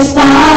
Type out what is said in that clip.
está